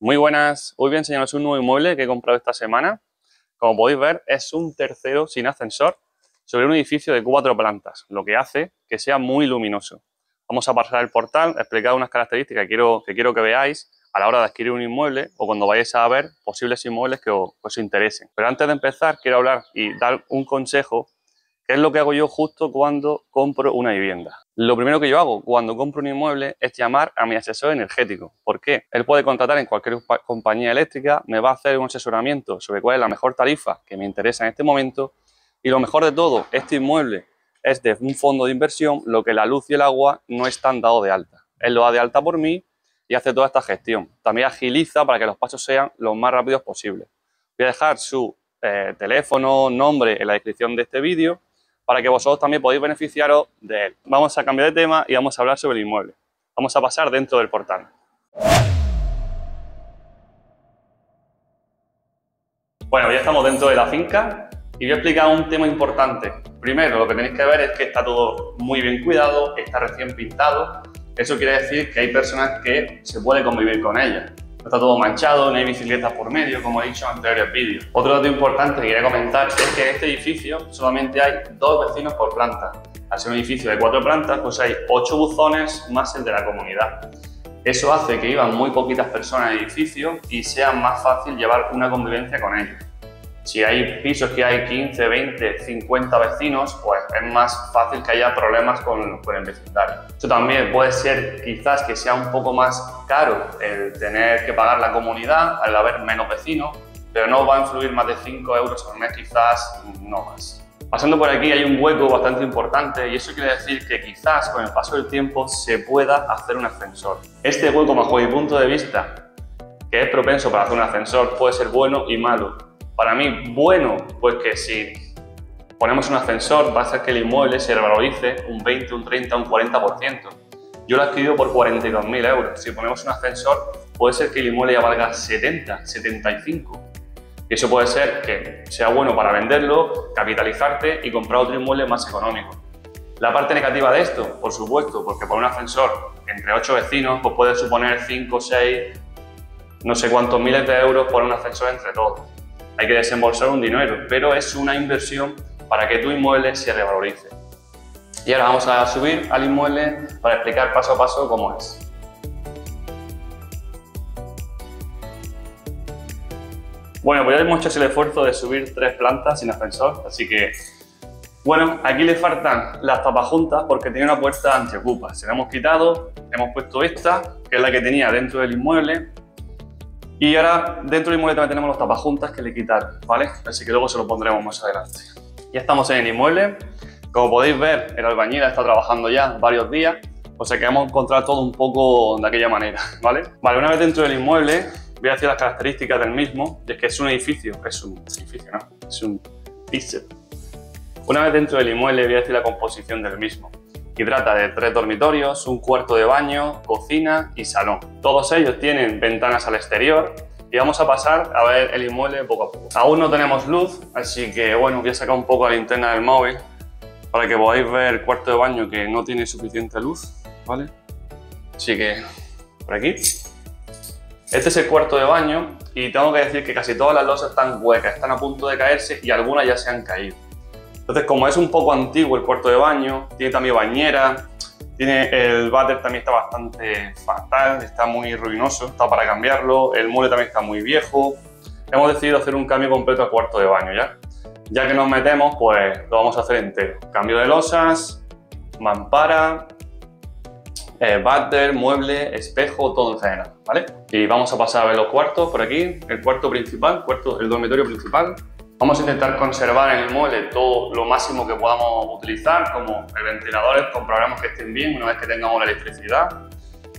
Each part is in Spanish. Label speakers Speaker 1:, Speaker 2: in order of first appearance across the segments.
Speaker 1: Muy buenas, hoy voy a enseñaros un nuevo inmueble que he comprado esta semana. Como podéis ver, es un tercero sin ascensor sobre un edificio de cuatro plantas, lo que hace que sea muy luminoso. Vamos a pasar el portal, explicar unas características que quiero que, veáis a la hora de adquirir un inmueble o cuando vayáis a ver posibles inmuebles que os interesen. Pero antes de empezar, quiero hablar y dar un consejo ¿Qué es lo que hago yo justo cuando compro una vivienda? Lo primero que yo hago cuando compro un inmueble es llamar a mi asesor energético. ¿Por qué? Él puede contratar en cualquier compañía eléctrica, me va a hacer un asesoramiento sobre cuál es la mejor tarifa que me interesa en este momento y lo mejor de todo, este inmueble es de un fondo de inversión, lo que la luz y el agua no están dados de alta. Él lo da de alta por mí y hace toda esta gestión. También agiliza para que los pasos sean lo más rápidos posible. Voy a dejar su eh, teléfono, nombre en la descripción de este vídeo para que vosotros también podáis beneficiaros de él. Vamos a cambiar de tema y vamos a hablar sobre el inmueble. Vamos a pasar dentro del portal. Bueno, ya estamos dentro de la finca y voy a explicar un tema importante. Primero, lo que tenéis que ver es que está todo muy bien cuidado, está recién pintado. Eso quiere decir que hay personas que se puede convivir con ellas está todo manchado, no hay bicicletas por medio, como he dicho en anteriores vídeos. Otro dato importante que quería comentar es que en este edificio solamente hay dos vecinos por planta. Al ser un edificio de cuatro plantas, pues hay ocho buzones más el de la comunidad. Eso hace que vivan muy poquitas personas en el edificio y sea más fácil llevar una convivencia con ellos. Si hay pisos que hay 15, 20, 50 vecinos, pues es más fácil que haya problemas con, con el vecindario. Esto también puede ser quizás que sea un poco más caro el tener que pagar la comunidad al haber menos vecinos, pero no va a influir más de 5 euros al mes, quizás no más. Pasando por aquí hay un hueco bastante importante y eso quiere decir que quizás con el paso del tiempo se pueda hacer un ascensor. Este hueco, bajo mi punto de vista, que es propenso para hacer un ascensor, puede ser bueno y malo. Para mí, bueno, pues que si ponemos un ascensor va a hacer que el inmueble se revalorice un 20, un 30, un 40%. Yo lo he adquirido por 42.000 euros. Si ponemos un ascensor, puede ser que el inmueble ya valga 70, 75. Y eso puede ser que sea bueno para venderlo, capitalizarte y comprar otro inmueble más económico. La parte negativa de esto, por supuesto, porque por un ascensor entre 8 vecinos pues puede suponer 5, 6, no sé cuántos miles de euros por un ascensor entre todos hay que desembolsar un dinero, pero es una inversión para que tu inmueble se revalorice. Y ahora vamos a subir al inmueble para explicar paso a paso cómo es. Bueno, pues ya hemos hecho el esfuerzo de subir tres plantas sin ascensor, así que bueno, aquí le faltan las tapajuntas porque tiene una puerta antiocupa. Se la hemos quitado, hemos puesto esta, que es la que tenía dentro del inmueble, y ahora dentro del inmueble también tenemos los tapajuntas que le quitaron, ¿vale? Así que luego se lo pondremos más adelante. Ya estamos en el inmueble. Como podéis ver, el albañil está trabajando ya varios días, o sea que vamos a encontrar todo un poco de aquella manera, ¿vale? Vale, una vez dentro del inmueble, voy a decir las características del mismo, y es que es un edificio, es un edificio, ¿no? Es un piso. Una vez dentro del inmueble, voy a decir la composición del mismo y trata de tres dormitorios, un cuarto de baño, cocina y salón. Todos ellos tienen ventanas al exterior y vamos a pasar a ver el inmueble poco a poco. Aún no tenemos luz, así que bueno, voy a sacar un poco la linterna del móvil para que podáis ver el cuarto de baño que no tiene suficiente luz, ¿vale? Así que por aquí. Este es el cuarto de baño y tengo que decir que casi todas las losas están huecas, están a punto de caerse y algunas ya se han caído. Entonces, como es un poco antiguo el cuarto de baño, tiene también bañera, tiene el váter también está bastante fatal, está muy ruinoso, está para cambiarlo, el mueble también está muy viejo. Hemos decidido hacer un cambio completo al cuarto de baño ya. Ya que nos metemos, pues lo vamos a hacer entero. Cambio de losas, mampara, eh, mueble, espejo, todo en general, ¿vale? Y vamos a pasar a ver los cuartos por aquí. El cuarto principal, cuarto, el dormitorio principal, Vamos a intentar conservar en el mueble todo lo máximo que podamos utilizar, como el ventilador, comprobaremos que estén bien una vez que tengamos la electricidad.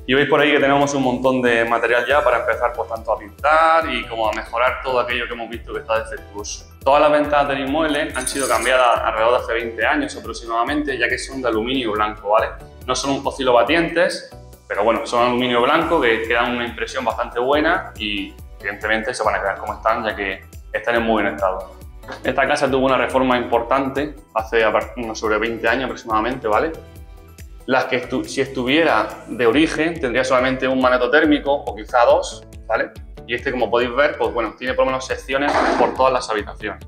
Speaker 1: Y veis por ahí que tenemos un montón de material ya para empezar pues tanto a pintar y como a mejorar todo aquello que hemos visto que está defectuoso. Todas las ventanas del inmueble han sido cambiadas alrededor de hace 20 años aproximadamente, ya que son de aluminio blanco, ¿vale? No son un pocilo batientes, pero bueno, son aluminio blanco que, que dan una impresión bastante buena y evidentemente se van a quedar como están, ya que están en muy buen estado. Esta casa tuvo una reforma importante hace sobre 20 años aproximadamente, ¿vale? Las que si estuviera de origen tendría solamente un maneto térmico o quizá dos, ¿vale? y este como podéis ver, pues bueno, tiene por lo menos secciones por todas las habitaciones.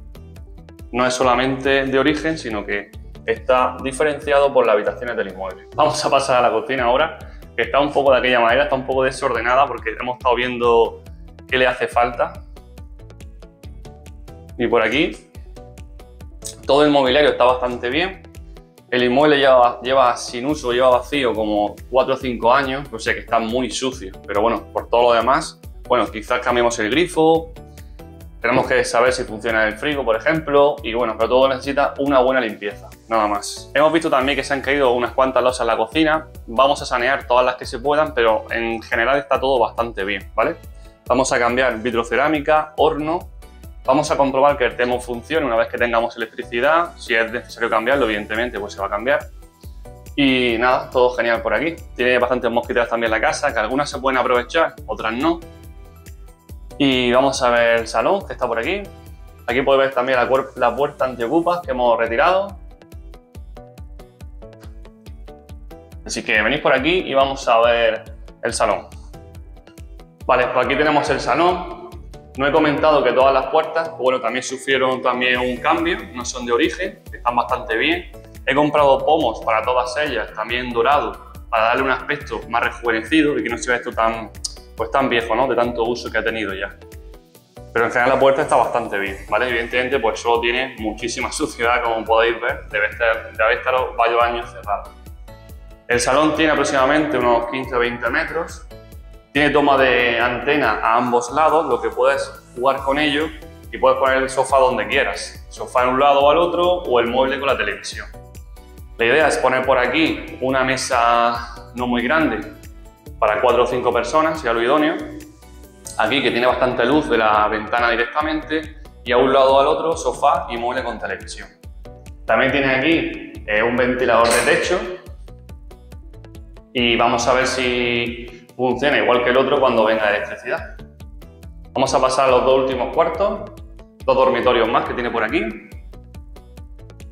Speaker 1: No es solamente de origen, sino que está diferenciado por las habitaciones del inmueble. Vamos a pasar a la cocina ahora, que está un poco de aquella manera, está un poco desordenada porque hemos estado viendo qué le hace falta. Y por aquí, todo el mobiliario está bastante bien. El inmueble lleva, lleva sin uso, lleva vacío como 4 o 5 años, o sea que está muy sucio. Pero bueno, por todo lo demás, bueno, quizás cambiemos el grifo, tenemos que saber si funciona el frigo, por ejemplo, y bueno, pero todo necesita una buena limpieza, nada más. Hemos visto también que se han caído unas cuantas losas en la cocina, vamos a sanear todas las que se puedan, pero en general está todo bastante bien, ¿vale? Vamos a cambiar vitrocerámica, horno, vamos a comprobar que el termo funcione una vez que tengamos electricidad, si es necesario cambiarlo, evidentemente, pues se va a cambiar. Y nada, todo genial por aquí. Tiene bastantes mosquiteras también la casa, que algunas se pueden aprovechar, otras no. Y vamos a ver el salón que está por aquí. Aquí podéis ver también la, la puerta antiocupas que hemos retirado. Así que venís por aquí y vamos a ver el salón. Vale, pues aquí tenemos el salón. No he comentado que todas las puertas, bueno, también sufrieron también un cambio, no son de origen, están bastante bien. He comprado pomos para todas ellas, también dorados, para darle un aspecto más rejuvenecido y que no se vea esto tan pues tan viejo, ¿no? De tanto uso que ha tenido ya. Pero en general la puerta está bastante bien, ¿vale? Evidentemente, pues solo tiene muchísima suciedad, como podéis ver, debe estar, debe estar varios años cerrado. El salón tiene aproximadamente unos 15-20 metros, tiene toma de antena a ambos lados, lo que puedes jugar con ello y puedes poner el sofá donde quieras, sofá en un lado o al otro o el mueble con la televisión. La idea es poner por aquí una mesa no muy grande para cuatro o cinco personas, sea lo idóneo. Aquí que tiene bastante luz de la ventana directamente y a un lado al otro sofá y mueble con televisión. También tiene aquí eh, un ventilador de techo y vamos a ver si funciona igual que el otro cuando venga electricidad. Vamos a pasar a los dos últimos cuartos, dos dormitorios más que tiene por aquí.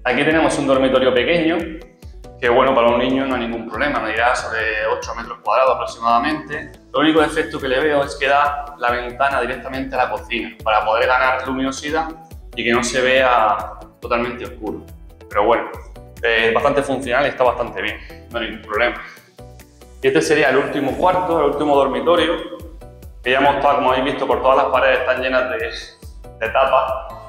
Speaker 1: Aquí tenemos un dormitorio pequeño que bueno, para un niño no hay ningún problema, medirá sobre 8 metros cuadrados aproximadamente. Lo único defecto que le veo es que da la ventana directamente a la cocina para poder ganar luminosidad y que no se vea totalmente oscuro. Pero bueno, es bastante funcional y está bastante bien, no hay ningún problema. Este sería el último cuarto, el último dormitorio, que ya hemos estado, como habéis visto, por todas las paredes están llenas de, de tapas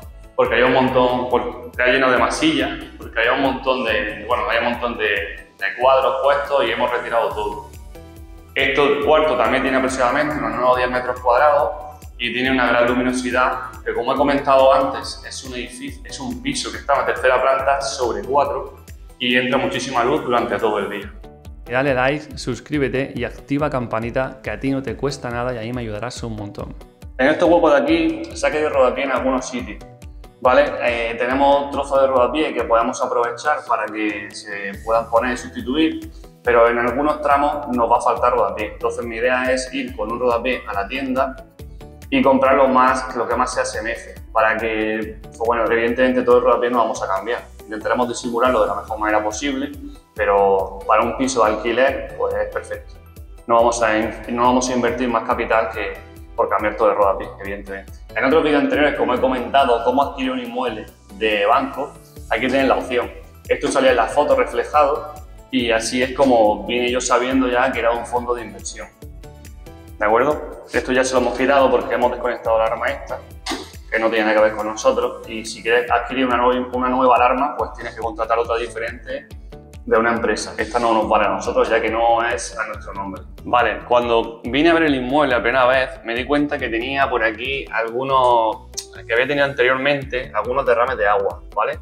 Speaker 1: porque hay un montón, porque hay lleno de masillas, porque hay un montón de, bueno, hay un montón de, cuadros puestos y hemos retirado todo. Este cuarto también tiene aproximadamente unos 9 o 10 metros cuadrados y tiene una gran luminosidad, que como he comentado antes, es un edificio, es un piso que está en la tercera planta sobre cuatro y entra muchísima luz durante todo el día.
Speaker 2: Dale like, suscríbete y activa campanita que a ti no te cuesta nada y ahí me ayudarás un montón.
Speaker 1: En estos huecos de aquí saqué de rodapié en algunos sitios ¿vale? Eh, tenemos trozos de rodapié que podemos aprovechar para que se puedan poner y sustituir, pero en algunos tramos nos va a faltar rodapié. Entonces mi idea es ir con un rodapié a la tienda y comprar lo, más, lo que más se asemeje, para que, pues bueno, evidentemente todo el rodapié no vamos a cambiar. Intentaremos disimularlo de la mejor manera posible, pero para un piso de alquiler, pues es perfecto. No vamos a, no vamos a invertir más capital que, por cambiar todo de rodapié, evidentemente. En otros vídeos anteriores, como he comentado cómo adquirir un inmueble de banco, aquí tienen la opción. Esto salía en la foto reflejado y así es como vine yo sabiendo ya que era un fondo de inversión. ¿De acuerdo? Esto ya se lo hemos quitado porque hemos desconectado la alarma esta, que no tiene nada que ver con nosotros. Y si quieres adquirir una nueva, una nueva alarma, pues tienes que contratar otra diferente de una empresa. Esta no nos vale a nosotros ya que no es a nuestro nombre. Vale, cuando vine a ver el inmueble la primera vez me di cuenta que tenía por aquí algunos, que había tenido anteriormente, algunos derrames de agua, ¿vale?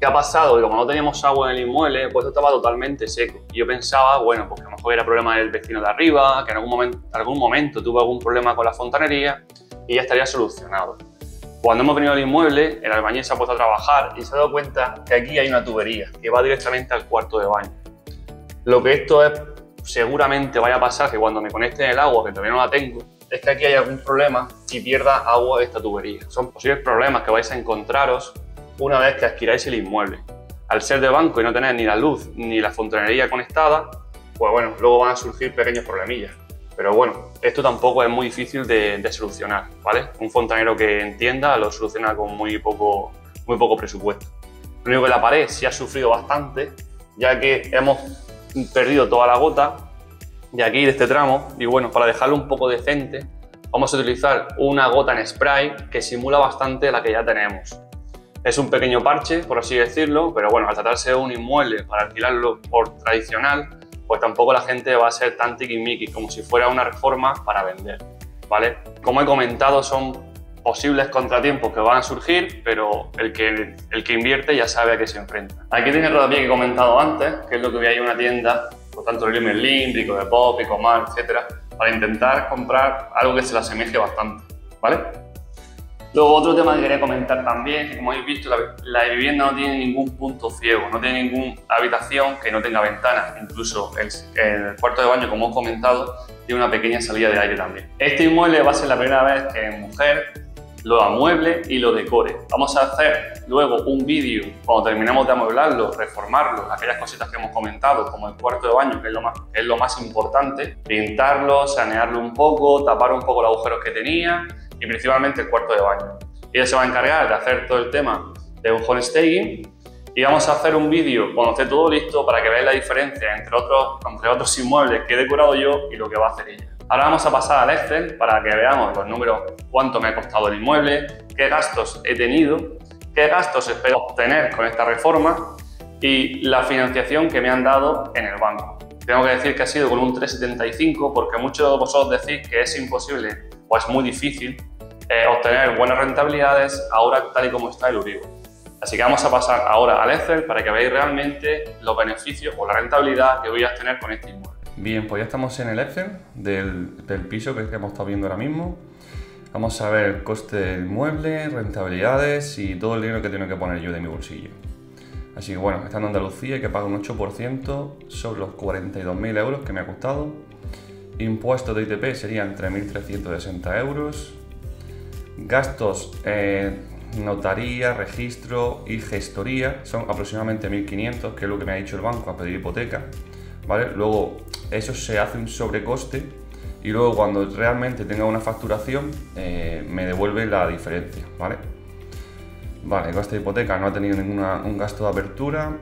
Speaker 1: ¿Qué ha pasado? Y como no teníamos agua en el inmueble, pues esto estaba totalmente seco. Y yo pensaba, bueno, pues que a lo mejor era problema del vecino de arriba, que en algún momento, algún momento tuvo algún problema con la fontanería y ya estaría solucionado. Cuando hemos venido al inmueble, el albañil se ha puesto a trabajar y se ha dado cuenta que aquí hay una tubería que va directamente al cuarto de baño. Lo que esto es, seguramente vaya a pasar que cuando me conecte en el agua, que todavía no la tengo, es que aquí hay algún problema y pierda agua de esta tubería. Son posibles problemas que vais a encontraros una vez que adquiráis el inmueble. Al ser de banco y no tener ni la luz ni la fontanería conectada, pues bueno, luego van a surgir pequeños problemillas. Pero bueno, esto tampoco es muy difícil de, solucionar, ¿vale? Un fontanero que entienda lo soluciona con muy poco, muy poco presupuesto. Lo único que la pared sí ha sufrido bastante, ya que hemos perdido toda la gota de aquí, de este tramo, y bueno, para dejarlo un poco decente, vamos a utilizar una gota en spray que simula bastante la que ya tenemos. Es un pequeño parche, por así decirlo, pero bueno, al tratarse de un inmueble para alquilarlo por tradicional, pues tampoco la gente va a ser tan tiquismiqui como si fuera una reforma para vender, ¿vale? Como he comentado, son posibles contratiempos que van a surgir, pero el que, el que invierte ya sabe a qué se enfrenta. Aquí tiene el que he comentado antes, que es lo que voy a una tienda, por tanto el Link, Rico de Pop, Ecomar, etcétera, para intentar comprar algo que se le asemeje bastante, ¿vale? Luego otro tema que quería comentar también, que como habéis visto, la, vivienda no tiene ningún punto ciego, no tiene ninguna habitación que no tenga ventanas, incluso el, el, cuarto de baño, como he comentado, tiene una pequeña salida de aire también. Este inmueble va a ser la primera vez que mujer lo amueble y lo decore. Vamos a hacer luego un vídeo cuando terminemos de amueblarlo, reformarlo, aquellas cositas que hemos comentado, como el cuarto de baño, que es lo más, es lo más importante, pintarlo, sanearlo un poco, tapar un poco los agujeros que tenía y principalmente el cuarto de baño. Ella se va a encargar de hacer todo el tema de un home staging y vamos a hacer un vídeo cuando esté todo listo para que veáis la diferencia entre otros, entre otros inmuebles que he decorado yo y lo que va a hacer ella. Ahora vamos a pasar al Excel para que veamos los números, cuánto me ha costado el inmueble, qué gastos he tenido, qué gastos espero obtener con esta reforma y la financiación que me han dado en el banco. Tengo que decir que ha sido con un 375 porque muchos de vosotros decís que es imposible o es muy difícil eh, obtener buenas rentabilidades ahora tal y como está el Uribe. Así que vamos a pasar ahora al Excel para que veáis realmente los beneficios o la rentabilidad que voy a tener con este inmueble.
Speaker 2: Bien, pues ya estamos en el Excel del, del piso que hemos estado viendo ahora mismo. Vamos a ver el coste del inmueble, rentabilidades y todo el dinero que tengo que poner yo de mi bolsillo. Así que bueno, estando en Andalucía hay que pagar un 8% sobre los 42.000 euros que me ha costado Impuestos de ITP serían 3.360 euros. Gastos en notaría, registro y gestoría son aproximadamente 1.500, que es lo que me ha dicho el banco a pedir hipoteca. ¿vale? Luego eso se hace un sobrecoste y luego cuando realmente tenga una facturación eh, me devuelve la diferencia. ¿vale? Vale, gasto de hipoteca no ha tenido ningún gasto de apertura,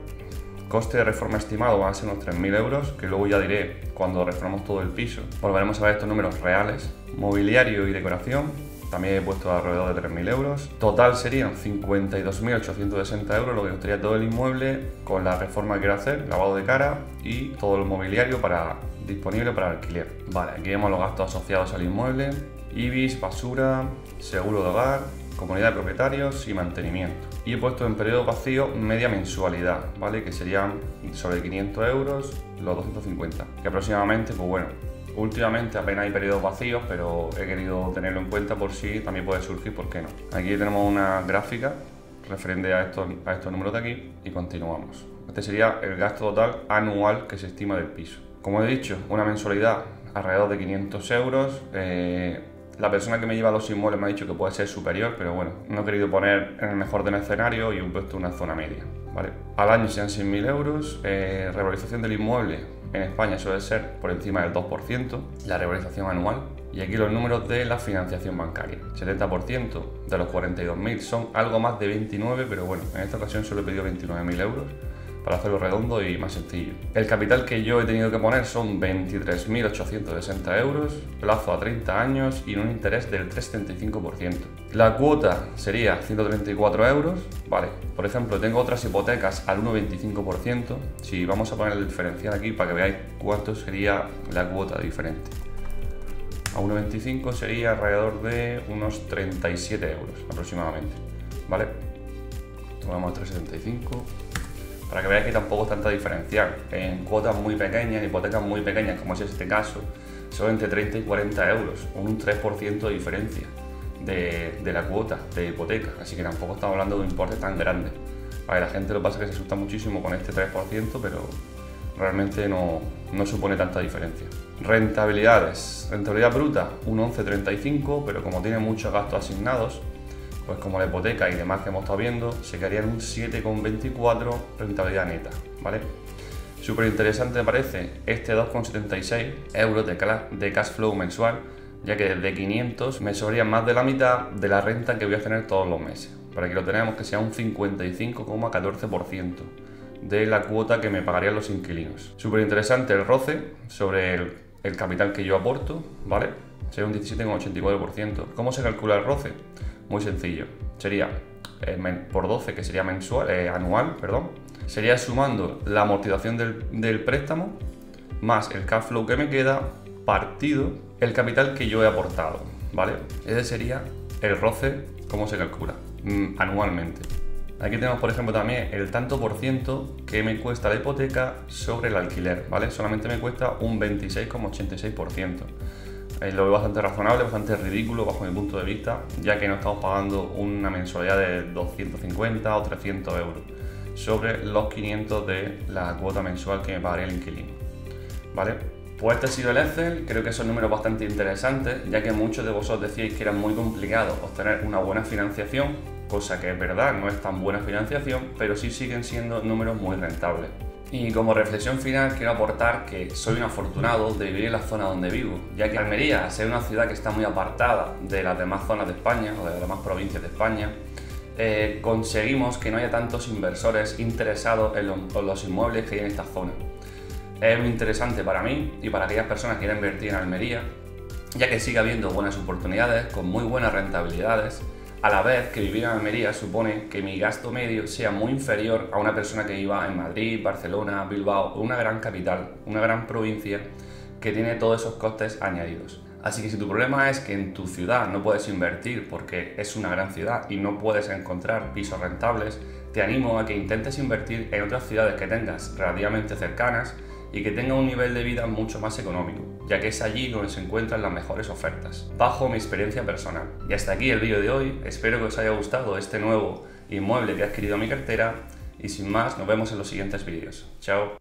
Speaker 2: Coste de reforma estimado van a ser unos 3.000 euros, que luego ya diré cuando reformamos todo el piso. Volveremos a ver estos números reales. Mobiliario y decoración, también he puesto alrededor de 3.000 euros. Total serían 52.860 euros lo que costaría todo el inmueble con la reforma que quiero hacer, lavado de cara y todo el mobiliario para, disponible para alquiler. Vale, aquí vemos los gastos asociados al inmueble, IBIS, basura, seguro de hogar, comunidad de propietarios y mantenimiento y he puesto en periodo vacío media mensualidad, ¿vale? Que serían sobre 500 euros los 250, que aproximadamente, pues bueno, últimamente apenas hay periodos vacíos, pero he querido tenerlo en cuenta por si también puede surgir, ¿por qué no? Aquí tenemos una gráfica referente a estos, a estos números de aquí y continuamos. Este sería el gasto total anual que se estima del piso. Como he dicho, una mensualidad alrededor de 500 euros. Eh, la persona que me lleva los inmuebles me ha dicho que puede ser superior, pero bueno, no he querido poner en el mejor del escenario y he puesto una zona media. ¿vale? Al año sean 6.000 euros, eh, revalorización del inmueble en España suele ser por encima del 2%, la revalorización anual. Y aquí los números de la financiación bancaria. 70% de los 42.000 son algo más de 29, pero bueno, en esta ocasión solo he pedido 29.000 euros para hacerlo redondo y más sencillo. El capital que yo he tenido que poner son 23.860 euros, plazo a 30 años y un interés del 3,75%. La cuota sería 134 euros, vale. Por ejemplo, tengo otras hipotecas al 1,25%. Si vamos a poner el diferencial aquí para que veáis cuánto sería la cuota diferente. A 1,25 sería alrededor de unos 37 euros aproximadamente, ¿vale? Tomamos 3,75 para que veáis que tampoco es tanta diferencial. En cuotas muy pequeñas, hipotecas muy pequeñas, como es este caso, son entre 30 y 40 euros, un 3% de diferencia de, la cuota de hipoteca, así que tampoco estamos hablando de un importe tan grande. la gente lo pasa que se asusta muchísimo con este 3%, pero realmente no, no supone tanta diferencia. Rentabilidades. Rentabilidad bruta, un 11,35, pero como tiene muchos gastos asignados, pues como la hipoteca y demás que hemos estado viendo, se quedarían un 7,24 rentabilidad neta, ¿vale? Súper interesante me parece este 2,76 euros de, de cash flow mensual, ya que de 500 me sobraría más de la mitad de la renta que voy a tener todos los meses. Para que lo tenemos que sea un 55,14% de la cuota que me pagarían los inquilinos. Súper interesante el roce sobre el, el capital que yo aporto, ¿vale? Sería un 17,84%. ¿Cómo se calcula el roce? Muy sencillo. Sería eh, por 12, que sería mensual, eh, anual, perdón. Sería sumando la amortización del, préstamo más el cash flow que me queda partido el capital que yo he aportado, ¿vale? Ese sería el roce, cómo se calcula mm, anualmente. Aquí tenemos, por ejemplo, también el tanto por ciento que me cuesta la hipoteca sobre el alquiler, ¿vale? Solamente me cuesta un 26,86%. Eh, lo veo bastante razonable, bastante ridículo bajo mi punto de vista, ya que no estamos pagando una mensualidad de 250 o 300 euros sobre los 500 de la cuota mensual que me pagaría el inquilino. ¿Vale? Pues este ha sido el Excel, creo que son números bastante interesantes, ya que muchos de vosotros decíais que era muy complicado obtener una buena financiación, cosa que es verdad, no es tan buena financiación, pero sí siguen siendo números muy rentables. Y como reflexión final quiero aportar que soy un afortunado de vivir en la zona donde vivo, ya que Almería, al ser una ciudad que está muy apartada de las demás zonas de España o de las demás provincias de España, eh, conseguimos que no haya tantos inversores interesados en, los inmuebles que hay en esta zona. Es muy interesante para mí y para aquellas personas que quieren invertir en Almería, ya que sigue habiendo buenas oportunidades con muy buenas rentabilidades a la vez que vivir en Almería supone que mi gasto medio sea muy inferior a una persona que viva en Madrid, Barcelona, Bilbao, una gran capital, una gran provincia que tiene todos esos costes añadidos. Así que si tu problema es que en tu ciudad no puedes invertir porque es una gran ciudad y no puedes encontrar pisos rentables, te animo a que intentes invertir en otras ciudades que tengas relativamente cercanas y que tenga un nivel de vida mucho más económico, ya que es allí donde se encuentran las mejores ofertas, bajo mi experiencia personal. Y hasta aquí el vídeo de hoy, espero que os haya gustado este nuevo inmueble que he adquirido a mi cartera y sin más nos vemos en los siguientes vídeos. Chao.